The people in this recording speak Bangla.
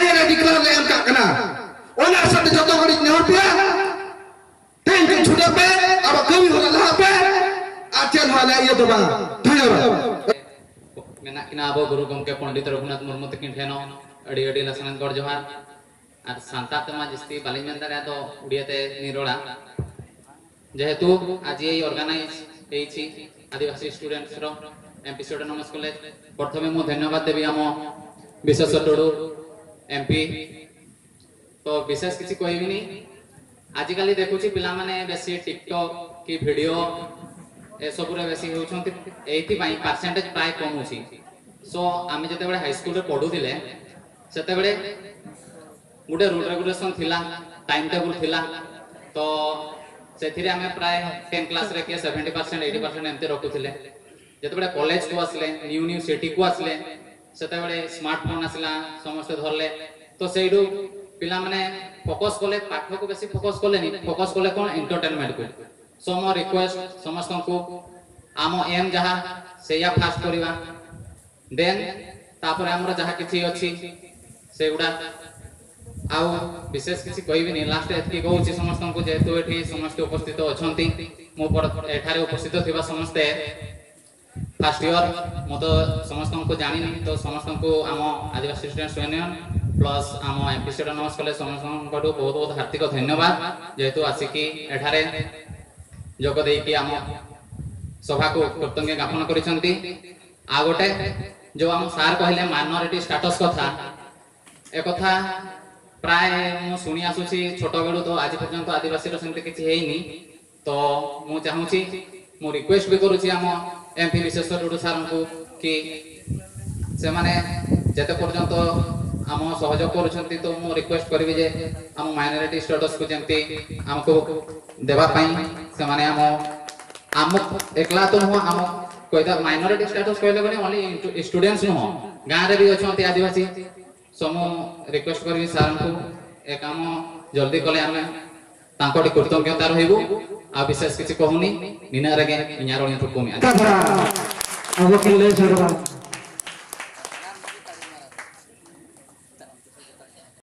ᱛᱮᱦᱮᱧ ᱨᱮ ᱰᱤᱠᱞᱟᱨ ᱞᱮ ᱮᱢ ᱠᱟᱜ ᱠᱟᱱᱟ ᱚᱱᱟ ᱥᱟᱛᱮ ᱡᱚᱛᱚ ᱜᱷᱟᱹᱲᱤᱡ ᱱᱮᱦᱚᱨ ᱯᱮᱭᱟ ᱛᱮᱦᱮᱧ ᱠᱷᱚᱱ ᱪᱷᱩᱴᱟᱹ ᱯᱮ ᱟᱵᱚ ᱠᱟᱹᱢᱤ ᱦᱚᱨᱟ ᱞᱟᱦᱟ ᱯᱮ ᱟᱨ ᱪᱮᱫ ᱦᱚᱸ ᱟᱞᱮᱭᱟᱜ ᱤᱭᱟᱹ ᱫᱚ ᱵᱟᱝ ᱫᱷᱚᱱᱭᱚᱵᱟᱫ ᱢᱮᱱᱟᱜ ᱠᱤᱱᱟ ᱟᱵᱚ ᱜᱩᱨᱩ ᱜᱚᱢᱠᱮ ᱯᱚᱱᱰᱤᱛ ᱨᱚᱜᱷᱩᱱᱟᱛᱷ ᱢᱩᱨᱢᱩ ᱛᱟᱹᱠᱤᱱ ᱴᱷᱮᱱ ᱦᱚᱸ ᱟᱹᱰᱤ ᱟᱹᱰᱤ ᱞᱟᱥᱟᱱᱟᱢ ᱜᱚᱲ ᱡᱚᱦᱟᱨ ᱟᱨ ᱥᱟᱱᱛᱟᱲ ᱛᱮᱢᱟ ᱡᱟᱹᱥᱛᱤ ᱵᱟᱹᱞᱤᱧ ᱢᱮᱱ ᱫᱟᱲᱮᱭᱟᱜ ᱫᱚ ᱩᱲᱤᱭᱟᱛᱮ ᱱᱤᱨᱚᱲᱟ যেহেতু আজি এই অর্গানাইজ হয়েছি আদিবাসী স্টুডেন্টসর এমপি স্টুডেন্ট নমস কলেজ প্রথমে মু ধন্যবাদ দেবি আম বিশ্বেশ্বর টুডু एमपी तो विशेष किसी कह भी नहीं आजिकल देखु पे बेस टिकटक कि भिडियो ये सब बेसिप परसेंटेज प्राय कमु सो आम जो हाईस्कल पढ़ुले से गोटे रूल रेगुलेसन टाइम टेबुल था तो से आम प्राय टेन क्लास किए सेवेन्टी परसेंट एट्टी परसेंट एमती रखुले जो कलेज को आसले न्यू न्यू सिटी को आसले ସେତେବେଳେ ସ୍ମାର୍ଟଫୋନ୍ ଆସିଲା ସମସ୍ତେ ଧରିଲେ ତ ସେଇଠୁ ପିଲାମାନେ ଫୋକସ୍ କଲେ ପାଠକୁ ବେଶୀ ଫୋକସ୍ କଲେନି ଫୋକସ୍ କଲେ କ'ଣ ଏଣ୍ଟରଟେନମେଣ୍ଟକୁ ସୋ ମୋ ରିକ୍ୱେଷ୍ଟ ସମସ୍ତଙ୍କୁ ଆମ ଏମ୍ ଯାହା ସେଇଆ ଫାଷ୍ଟ କରିବା ଦେନ୍ ତାପରେ ଆମର ଯାହା କିଛି ଅଛି ସେଗୁଡ଼ା ଆଉ ବିଶେଷ କିଛି କହିବିନି ଲାଷ୍ଟ ଏତିକି କହୁଛି ସମସ୍ତଙ୍କୁ ଯେହେତୁ ଏଠି ସମସ୍ତେ ଉପସ୍ଥିତ ଅଛନ୍ତି ମୁଁ ଏଠାରେ ଉପସ୍ଥିତ ଥିବା ସମସ୍ତେ ফার্স্ট ইয়র ମୁଁ ତ ସମସ୍ତଙ୍କୁ ଜାଣିନି ତ ସମସ୍ତଙ୍କୁ ଆମ ଆଦିବାସୀ ଷ୍ଟୁଡେଣ୍ଟସ୍ ୟୁନିୟନ୍ ପ୍ଲସ୍ ଆମ ଏମ୍ପି ଷ୍ଟୁଡେଣ୍ଟ ନର୍ସ କଲେଜ ସମସ୍ତଙ୍କଠୁ ବହୁତ ବହୁତ ହାର୍ଦ୍ଦିକ ଧନ୍ୟବାଦ ଯେହେତୁ ଆସିକି ଏଠାରେ ଯୋଗ ଦେଇକି ଆମ ସଭାକୁ କୃତଜ୍ଞ ଜ୍ଞାପନ କରିଛନ୍ତି ଆଉ ଗୋଟେ ଯୋଉ ଆମ ସାର୍ କହିଲେ ମାଇନରିଟି ଷ୍ଟାଟସ୍ କଥା ଏକଥା ପ୍ରାୟ ମୁଁ ଶୁଣି ଆସୁଛି ଛୋଟବେଳୁ ତ ଆଜି ପର୍ଯ୍ୟନ୍ତ ଆଦିବାସୀର ସେମିତି କିଛି ହେଇନି ତ ମୁଁ ଚାହୁଁଛି ମୁଁ ରିକ୍ୱେଷ୍ଟ ବି କରୁଛି ଆମ এমপি বিশ্বেশ্বর রুডু সারঙ্কু কি সেমানে যেতে পর্যন্ত আম সহযোগ করুছন্তি তো মু রিকোয়েস্ট করবি যে আম মাইনরিটি স্ট্যাটাস কু যেমি আমি দেবা পাই সেমানে আম একলা তো নুহ আম মাইনরিটি স্টেটস কইলে গেলে অনলি স্টুডেন্টস নুহ গাঁরে বি অছন্তি আদিবাসী মু রিকোয়েস্ট করবি সারঙ্কু এ কাম জলদি কলে আমি তাঙ্কটি কৃতজ্ঞতা রহিবু Abisnya sekecil kau ini, nih, nina regen menyarol yang terkumi. Kamera, aku kilen sudah.